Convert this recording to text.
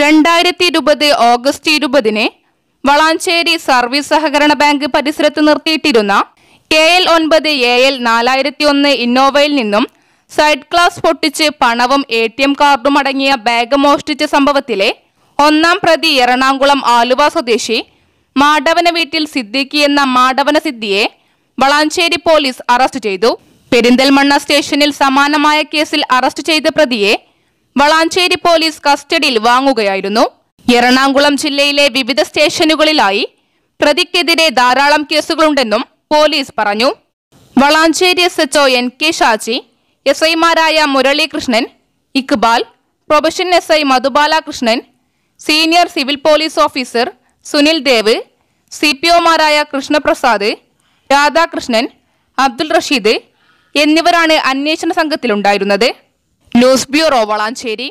രണ്ടായിരത്തി ഇരുപത് ഓഗസ്റ്റ് ഇരുപതിന് വളാഞ്ചേരി സർവീസ് സഹകരണ ബാങ്ക് പരിസരത്ത് നിർത്തിയിട്ടിരുന്ന കെ എൽ ഒൻപത് എ എൽ നാലായിരത്തി ഒന്ന് ഇന്നോവയിൽ നിന്നും സൈഡ് ക്ലാസ് പൊട്ടിച്ച് പണവും എ ടി എം കാർഡും അടങ്ങിയ ബാഗ് മോഷ്ടിച്ച സംഭവത്തിലെ ഒന്നാം പ്രതി എറണാകുളം ആലുവ സ്വദേശി മാടവന വീട്ടിൽ സിദ്ദിഖി എന്ന മാടവന സിദ്ധിയെ വളാഞ്ചേരി പോലീസ് അറസ്റ്റ് ചെയ്തു. പെരിന്തൽമണ്ണ സ്റ്റേഷനിൽ സമാനമായ കേസിൽ അറസ്റ്റ് ചെയ്ത പ്രതിയെ വളാഞ്ചേരി പോലീസ് കസ്റ്റഡിയിൽ വാങ്ങുകയായിരുന്നു. എറണാകുളം ജില്ലയിലെ വിവിധ സ്റ്റേഷനുകളിലായി പ്രതിക്കെതിരെ ധാരാളം കേസുകളുണ്ടെന്നും പോലീസ് പറഞ്ഞു. Valanchery S H O N K Shaji S ഐമാരായ Muralikrishnan Iqbal probation S I Madhubalakrishnan senior civil police officer Sunil Dev C P ഒമാരായ Krishnaprasad Radhakrishnan Abdul Rasheed എന്നിവരാണ് അന്വേഷണ സംഘത്തിലുണ്ടായിരുന്നത്. News bureau Valanchery.